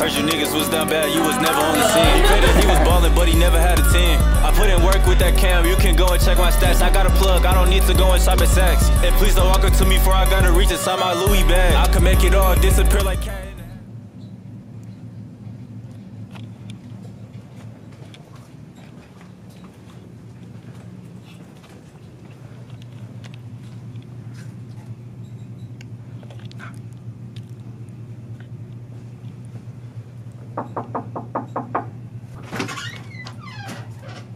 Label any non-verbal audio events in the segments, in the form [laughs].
Heard you niggas was down bad, you was never on the scene. He that he was ballin', but he never had a team. I put in work with that cam, you can go and check my stats. I got a plug, I don't need to go and at Saks. And please don't walk up to me before I gotta reach inside my Louis bag. I can make it all disappear like cat. in the hat.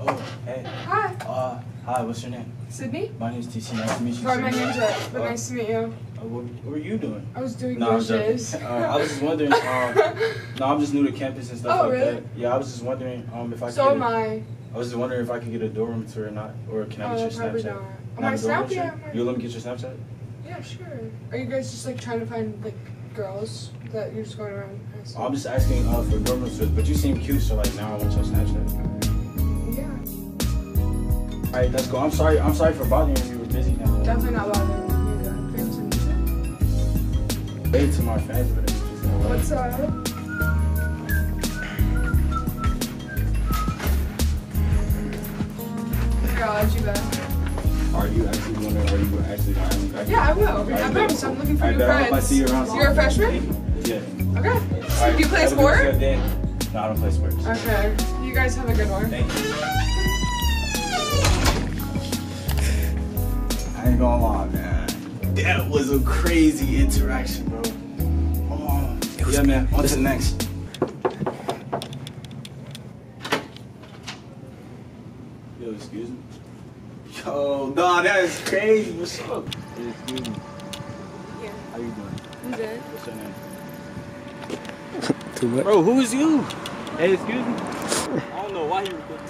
Oh, hey. Hi, Uh, hi, what's your name? Sydney. My name's TC. Nice to meet you. Sorry, my name's Ed, but Uh, nice to meet you. Uh, what, what were you doing? I was doing No, dishes. [laughs] Uh, I was just wondering. Um, [laughs] no, I'm just new to campus and stuff Oh, like really? that. Yeah, I was just wondering um, if I could. so am a- I. I was just wondering if I could get a dorm tour or not, or can I get your probably Snapchat? not. Not My a dorm yeah. my- You let me get your Snapchat? Yeah, sure. Are you guys just like trying to find like girls that you're just going around? Asking? I'm just asking uh, for dorm tours, but you seem cute, so like now I want your Snapchat. Yeah, All right, let's go. I'm sorry. I'm sorry for bothering you. You were busy now. definitely not bothering you. Good. Thanks for meeting. To my fans, but it's just not What's up? Add you back. Are you actually going to? Are you actually? You Yeah, I will. I promise. I'm looking for I new hope I see you around. You're a freshman? Yeah. Okay. Alright, Do you play have a good- day. No, I don't play sports. Okay. You guys have a good one. Thank you. I ain't gonna lie, man. That was a crazy interaction, bro. Oh, yeah, man. On to the next. Yo, excuse me. Yo, nah, that is crazy. What's up? Hey, excuse me. Yeah. How you doing? I'm good. What's your name? [laughs] Too much. Bro, who is you? Hey, excuse me. [laughs] I don't know why he recorded.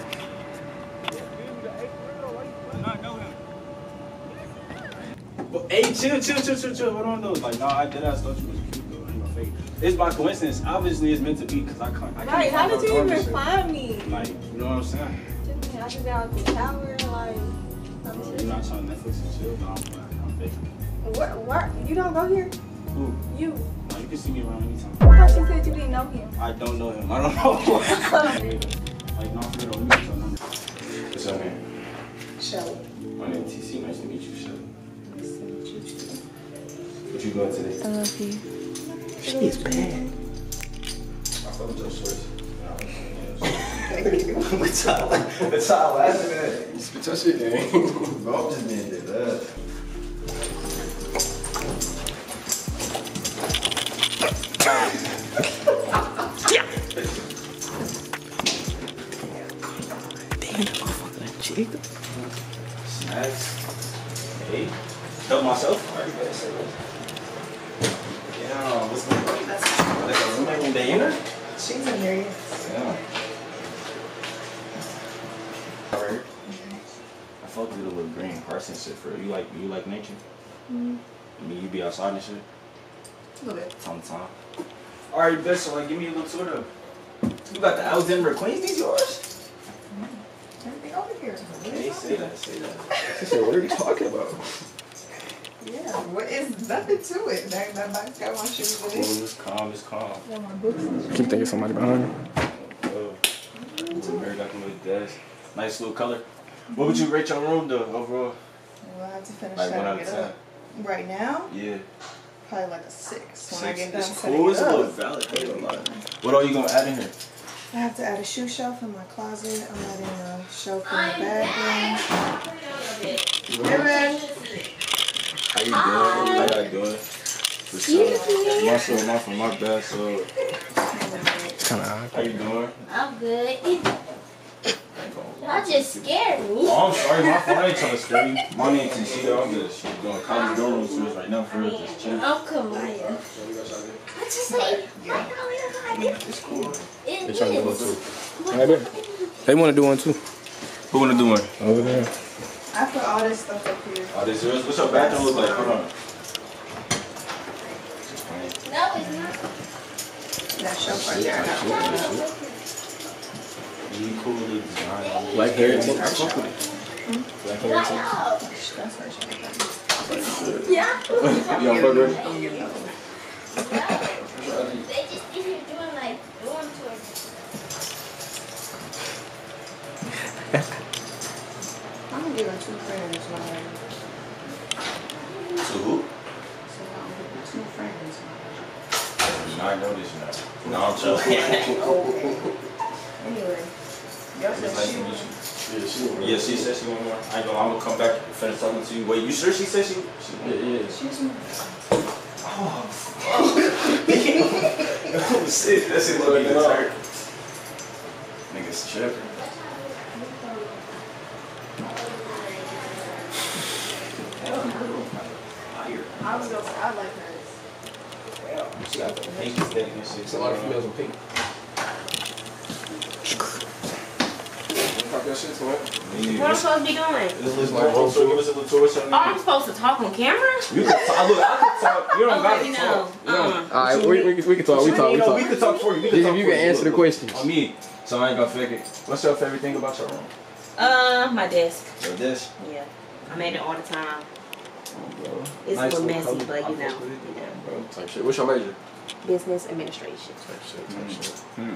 Well, hey, chill, chill, chill, chill, chill. Hold on, though. Like, nah, I did. I thought you was cute, though. Ain't gonna fake. It's by coincidence. Obviously, it's meant to be because I can't. I can't Right, how find did no you dorm and even shit. find me? Like, you know what I'm saying? I just got out the shower, like, I'm You're just, not trying to Netflix and chill. No, I'm, I'm faking. where, where, you don't go here? Ooh, You. No, you can see me around anytime. I thought you said you didn't know him. I don't know him. I don't know. [laughs] like, no, for real. Let me get your number. What's your name? Shelly. My name is TC. Nice to meet you, Shelly. What you doing today? I love you. She's bad. I fuck with your shorts. What's up? What's up? laughing at? You spit your shit, man. Bro, I'm just being dead ass. Help myself. Already better. Yeah, what's going on? That's somebody in the inner? She's in there, yes. Yeah. Alright. I fuck with a little green hearts shit for real. You like you like nature? Mm-hmm. I mean you be outside and shit? A little bit. Time to time. Alright, bitch, so like give me a little tour though. You got the Alexander McQueen, these yours? Everything over here. Hey, say that, say that. She what are you talking about? [laughs] Yeah, nothing to it. That, that box got my shoes Cool, in it. it's calm, it's calm. Got my books in I keep thinking somebody behind me. Oh, it's a mirror got the little desk. Nice little color. What would you rate your room though, overall? Well, I have to finish Like that one out of ten. up. Right now, Yeah. probably like a six. When I Six. get done It's setting cool, it it's a little valid. I ain't. What are you gonna add in here? I have to add a shoe shelf in my closet. I'm adding a shelf in the bathroom. Hey, man. How you doing? How y'all doing? What's up? My soul, my from my bad soul. It's kind of awkward. How you doing? I'm good. Y'all just scared me. Oh, I'm sorry, my fault. I ain't trying to scare you. My name is TC. I'm just doing college dorm room tours right now for real. Just chilling. I'm Kamaya. What you say? Oh, it's cool. They It trying to do one is. too. Right there. They want to do one too. Who wanna do one? Over there. I put all this stuff up here. Oh, this yours? What's your bathroom look like? Hold on. No, it's not. That shelf right there. I got one. Really cool little design. Black hair. I fuck with it. Black hair. Wow. That's her shelf. Yeah. [laughs] You don't fuck with it? I'm getting another one. They just be here doing like two friends already. To who? So I'm with two friends No, I know this now. No, I'm [laughs] joking. already. Anyway, y'all said nice she to meet you. Yeah, she Yeah, she said she want more. I ain't gonna. I'm gonna come back and finish talking to you. Wait, you sure she said she? she Yeah, yeah. she's my oh, [laughs] [laughs] shit. That's it. Look at the Niggas tripping. I was gonna I like hers. She got the pink aesthetic and shit. It's a lot of females with pink. Pop that shit, man. What I'm supposed to be doing? This looks like roll. So give us a little tour. Oh, I'm supposed to talk on camera? You can talk. Look, I can talk. You don't Oh, gotta baby, talk. no. You don't- Uh-uh. All right, we, we, we can talk. We talk. We You talk. we can talk for you. We can Just talk if you for can answer the Look, questions. On me. So I ain't gonna fake it. What's your favorite thing about your room? Uh, my desk. Your desk. Yeah. I made it all the time. Bro. It's Nice a little little messy, color. but you know, fuck with it. you know. Bro. Type shit. What's your major? Business administration. Type shit. Type shit. Hmm.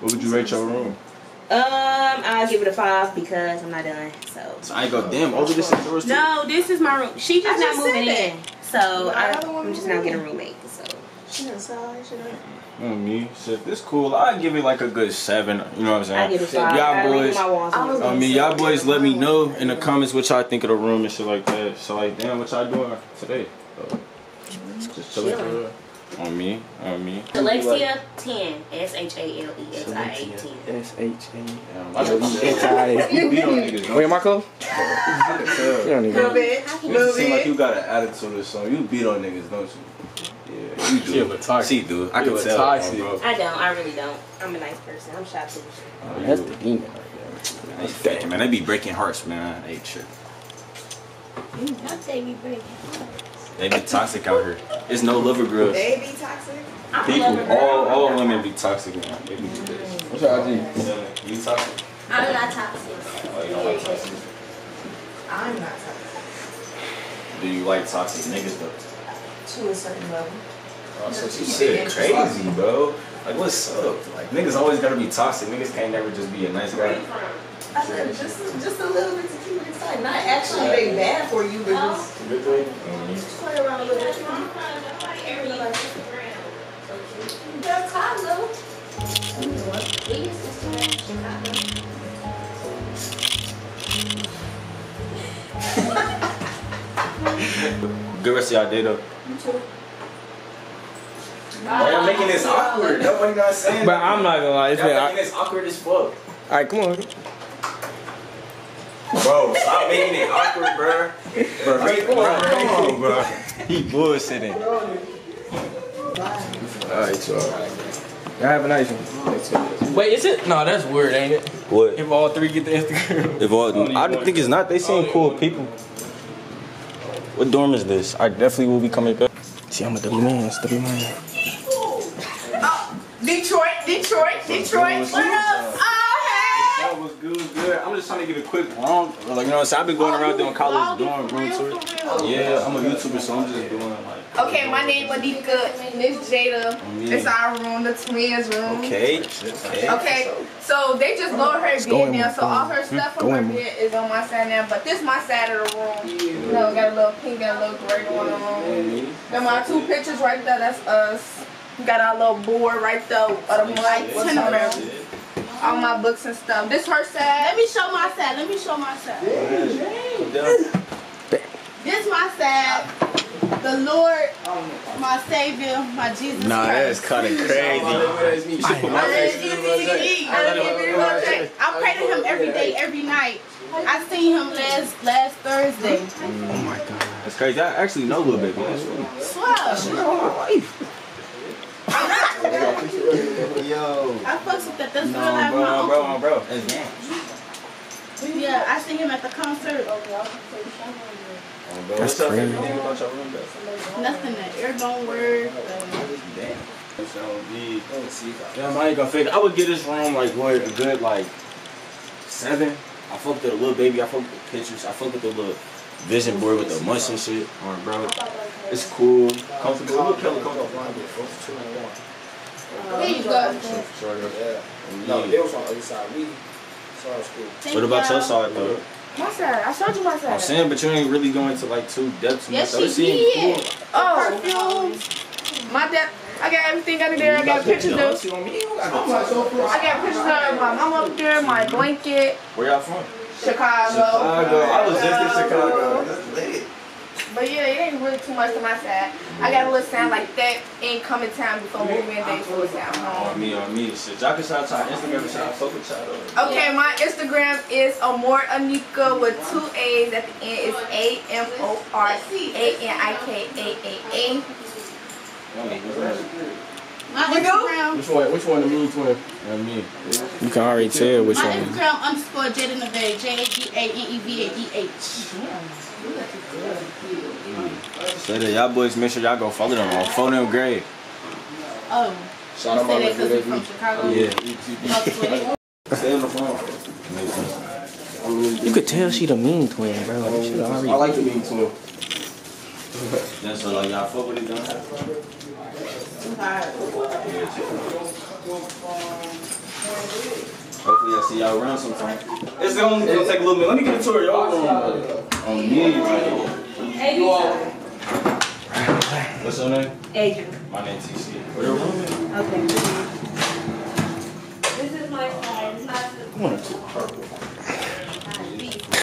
What would you rate your room? Um, I'll give it a five because I'm not done. So. So I ain't go damn over this is yours too. No, this is my room. She just I not moving in. So But I I, I'm just move not getting a roommate. So. She inside, she done. Oh, me. Shit, this cool. I give it like a good seven. You know what I'm saying? I give it five. Y'all I redo boys. my walls and I was I everything. mean, y'all boys let me know in the comments what y'all think of the room and shit like that. So like, damn, what y'all doing today? So, just chilling for. On me, on me. Alexia 10. S H A L E X I A 10. S H Damn, A I know you- you beat on [laughs] niggas, don't Wait, am I you? I can tell. You don't Little even. bit, You little seem like you got an attitude or something. You beat on niggas, don't you? Yeah, you do. She a little toxic. She do. I She can a tell. toxic. bro. I don't. I really don't. I'm a nice person. I'm shy too. Oh, That's the demon right They fake, man. They be breaking hearts, man. They trip. Not say we break. They be toxic out here. There's no lover girls. They be toxic. I'm a People, lover girl. all all women be toxic, man. They be this. there. What's your IG? You toxic? I'm not toxic. Oh, you don't like toxic. I'm not toxic. Do you like toxic niggas though? To a certain level. Oh, so she shit crazy, bro. Like, what's up? Like, niggas always gotta be toxic. Niggas can't never just be a nice guy. I said just just a little bit to keep it exciting. Not actually they bad for you, but just just mm-hmm. play around a little bit. That's hot, though. We used to stay in Chicago. Good rest of y'all day though. Why y'all making this awkward? Nobody not saying. But I'm not gonna lie. It's Y'all been. making this awkward as fuck. All right, come on. Bro, stop making it awkward, bro. Bro, wait, bro, come on, bro. He bullshitting. All right, y'all. Y'all have a nice one. Wait, is it? No, that's weird, ain't it? What? If all three get the Instagram. If all, [laughs] I don't think it's not. They seem cool people. What dorm is this? I definitely will be coming back. See, I'm a double man. It's double man. Detroit, Detroit, Detroit. What up? Oh, That was good, good. I'm just trying to get a quick wrong. Like, you know what I'm saying? I've been going around doing college dorm room tours. Yeah, I'm a YouTuber, so I'm just doing like. Okay, my name Monica, Miss Jada. Mm-hmm. It's our room, the twins room. Okay. Okay. Okay, so they just lowered her go bed in now, so all her stuff from her bed is on my side now. But this my side of the room. You know, got a little pink, got a little gray going on. Then mm-hmm. my two pictures right there, that's us. We got our little board right there of the mic, what's. All my books and stuff. This her side. Let me show my side. Let me show my side. This my side. The Lord, my Savior, my Jesus Nah, that's Christ. kind of crazy. I pray to him every day, every night. I seen him last last Thursday. Oh my god. That's crazy. I actually know Lil Baby. That's funny. Swear. Yo. I fucks with that. That's real life. bro, my bro, uncle. bro. That's gang. Yeah, I see him at the concert. Oh, bro, That's what's up, crazy. everything about your room. Nothing that air don't work. Damn. Damn, I ain't gonna fake it. I would give this room like what a good like seven. I fucked with a Lil Baby. I fucked with pictures. I fucked with the little vision board with the mush and shit. Alright, bro. It's cool. Comfortable. Look, Kelly, come on. Here you go. No, they was on the other side. We saw school. What about your side though? My side. I showed you my side. I'm saying, but you ain't really going to like two depths. in Yes, that, though. she It seemed did. Oh, perfumes. My dad. I got everything under there. I got pictures of. I got pictures of my mom up there, my blanket, Where y'all from? Chicago. Chicago. I was just in Chicago. But yeah, it ain't really too much to my side. I got a little sound like that ain't coming time before moving day for sound home. On me, on me. Shit, y'all can shout out to Instagram and shout out fuck with though. Okay, my Instagram is Amor Anika with two A's at the end. It's A My You do? Instagram, Which one? Which one? The mean twin? On me. You can already tell which my one. Instagram underscore Jaden the Bay, J A D A N E V A D H. Say that y'all boys make sure y'all go follow them on Phone them Grade. Oh, Shout you out my say that because we nigga. from Chicago? Yeah. Stay on the phone. You could tell she the mean twin, bro. Like, she already. I like the mean twin. That's so like y'all fuck with it done. Hopefully I see y'all around sometime. It's only gonna take a little bit. Let me get a tour of y'all room. On me, right? What's your name? Adrian. My name TC. Where your room at? Okay. This is my side. It's not I want to purple.